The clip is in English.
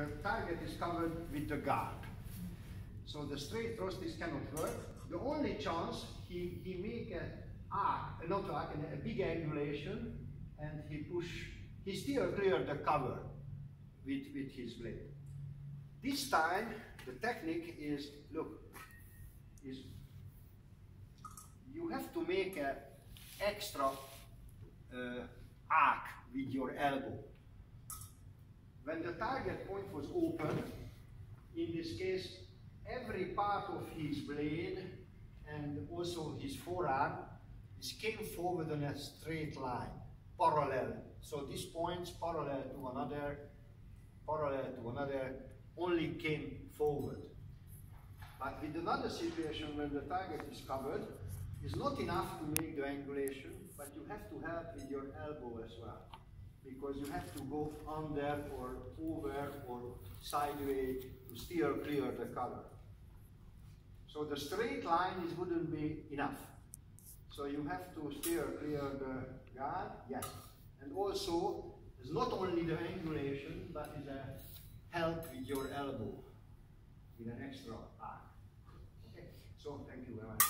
the target is covered with the guard. So the straight thrust this cannot work. The only chance he, he make a arc, not arc, a big angulation, and he push, he still clear the cover with, with his blade. This time, the technique is, look, is you have to make an extra uh, arc with your elbow. The target point was open, in this case, every part of his blade and also his forearm is came forward on a straight line, parallel. So this points parallel to another, parallel to another, only came forward. But with another situation when the target is covered, it's not enough to make the angulation, but you have to help with your elbow as well. Because you have to go under or over or sideways to steer clear the cover. So the straight line is, wouldn't be enough. So you have to steer clear the guard, yes. And also, it's not only the angulation, but it's a help with your elbow with an extra arc. Okay, so thank you very much.